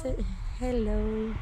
Say hello.